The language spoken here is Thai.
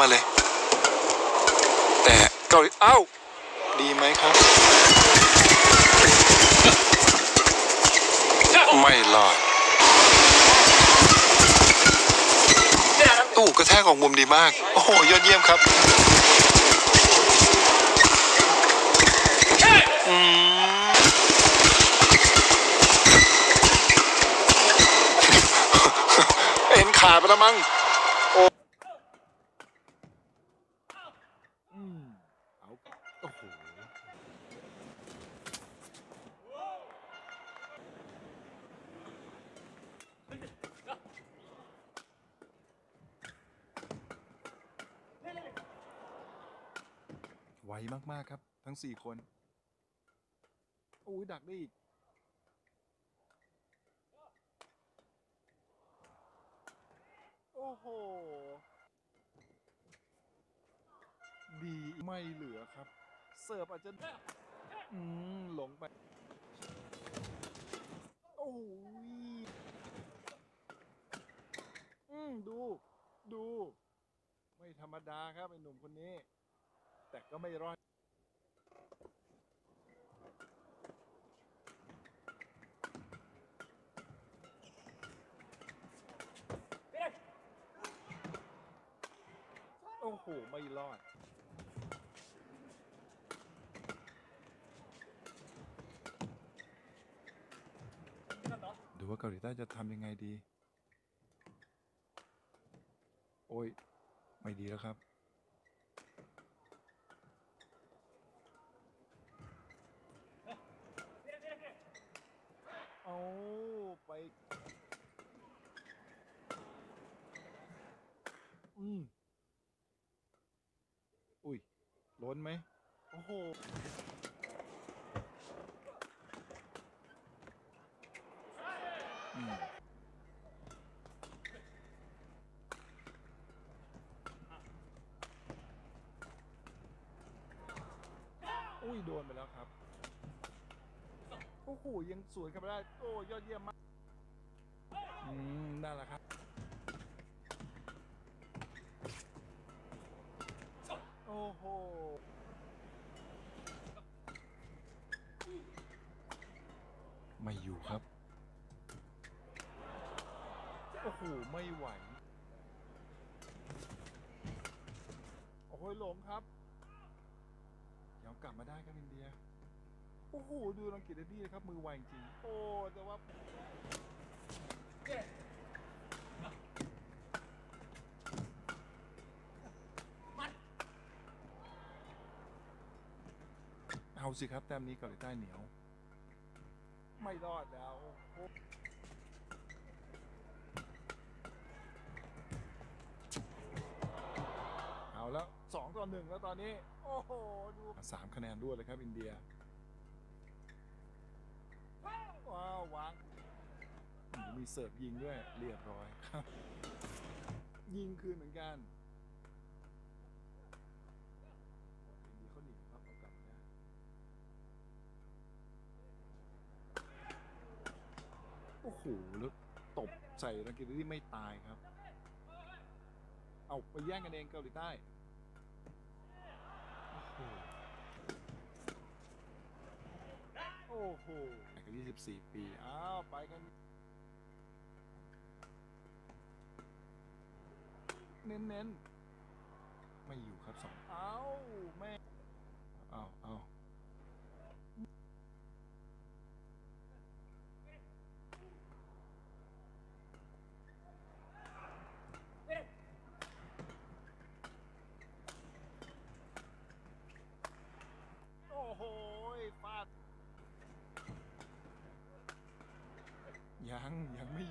มาเลย แต่เกาหลีเอ้าดีไหมครับ ไม่รอดตู้กระแทกของมุมดีมาก โอ้โห ยอดเยี่ยมครับเอ็นขาดไปแล้วมั้ง อืมเอาโอ้โห ไวมาก ๆ ครับ ทั้งสี่คนอุ้ยดักได้อีก โอ้โห ดีไม่เหลือครับ เสิร์ฟอาจจะอืมหลงไป โอ้ยอืมดู ดู ไม่ธรรมดาครับไอ้หนุ่มคนนี้ แต่ก็ไม่รอดโอ้โห ไม่รอด ดูว่าเกาหลีใต้จะทำยังไงดี โอ้ย ไม่ดีแล้วครับ เอาไป อืมอุ้ยล้นไหมโอ้โห อืมอุ้ย โดนไปแล้วครับ โอ้โห ยังสวนกลับมาได้ โอ้ ยอดเยี่ยมมาก อืมนั่นแหละครับ โอ้โห ไม่อยู่ครับ โอ้โห ไม่ไหว โอ้โหหลงครับยังกลับมาได้ครับอินเดีย โอ้โห ดูลังกิตเดดี้นะครับ มือไวจริง โอ้ แต่ว่าเอาสิครับแต้มนี้เกาหลีใต้เหนียว ไม่รอดแล้ว เอาแล้วสองต่อหนึ่งแล้วตอนนี้ โอ้โห ดูสามคะแนนรวดเลยครับ อินเดีย ว้าววางมีเสิร์ฟยิงด้วยเรียบร้อยครับ ยิงคืนเหมือนกันเดียเขาหนีครับเอากลับมาได้ โอ้โหแล้วตบใส่รังกิตที่ไม่ตายครับ เอาไปแย่งกันเองเกาหลีใต้โอ้โหโอ้โหไปกัน24 ปี อ้าว ไปกัน เน้นๆ ไม่อยู่ครับสองเอ้าแม่เอาเอาโอ้โหฟาด ยังยังไม่